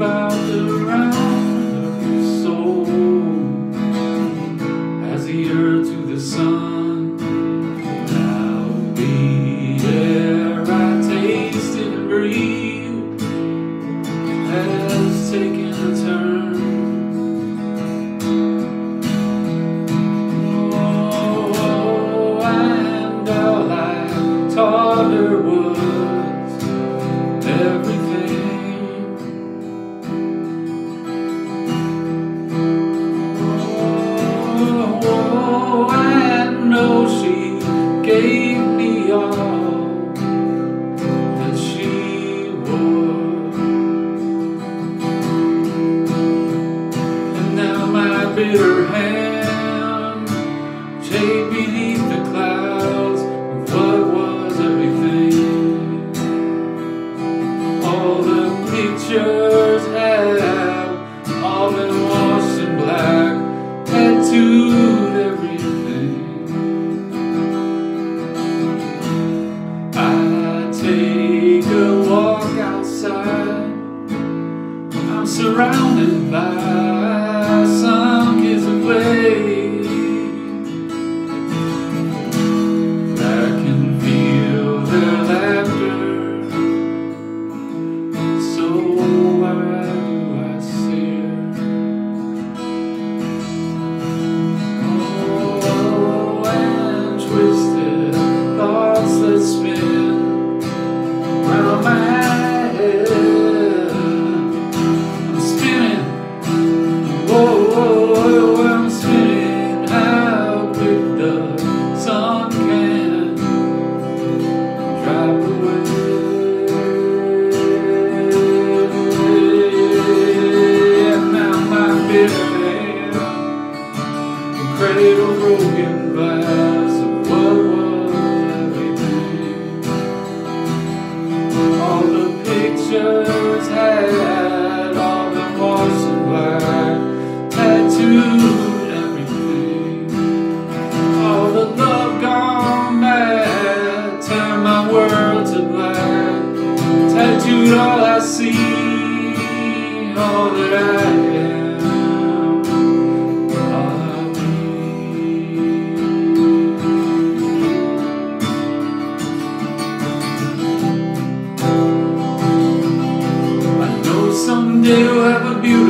horizon revolved around her soul as the earth to the sun. Now the air I tasted and breathed has taken a turn. Bitter hand, shade beneath the clouds of what was everything. All the pictures have all been washed in black, tattooed everything. Take a walk outside. I'm surrounded by the of what was everything. All the pictures had all been washed in black, tattooed everything. All the love gone bad, turned my world to black, tattooed all I see, all that I am. someday we'll have a beautiful